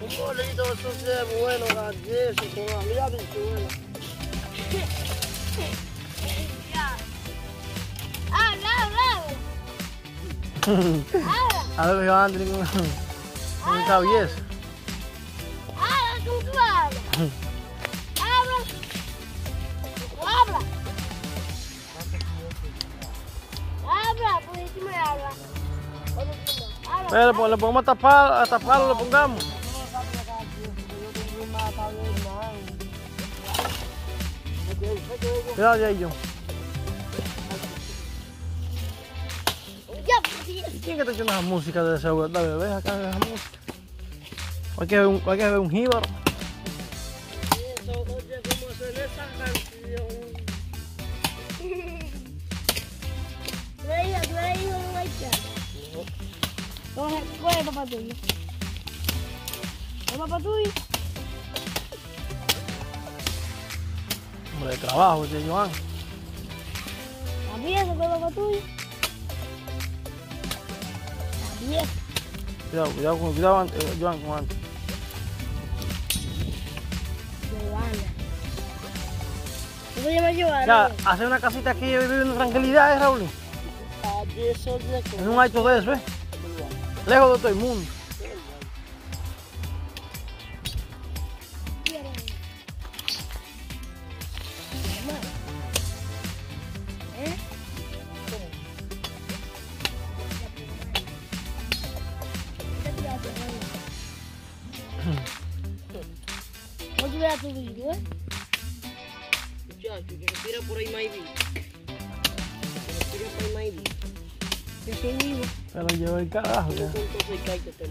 Un bolito, eso es bueno, galleso, con la mía bichuela. Habla, A ver, yo ando con un cabiezo. habla tu habla. Habla. Habla. Habla, por encima de habla. Pero pues, le podemos a tapar, a taparlo, lo pongamos. Cuidado sí. ¿Quién que está echando esa música de seguridad, bebé? Acá esa música. Hay que ver un, hay que ver un jíbaro. Coge, coge el papá tuyo. ¿El papá tuyo? Hombre, de trabajo, ese Joan. También, ¿el papá tuyo? Cuidado, cuidado, cuidado, eh, Joan, con antes. Giovanna. ¿Cómo se llama Giovanna? Ya, hacer una casita aquí y vivir en tranquilidad, ¿eh, Raúl? De En un alto de eso, ¿eh? Lejos de todo el mundo. ¿Cómo tú ves a tu video, eh? Muchacho, que se tira por ahí Maybe. Que tira por ahí Maybe. Yo soy vivo. Pero llevo el carajo, ya. Entonces cae que te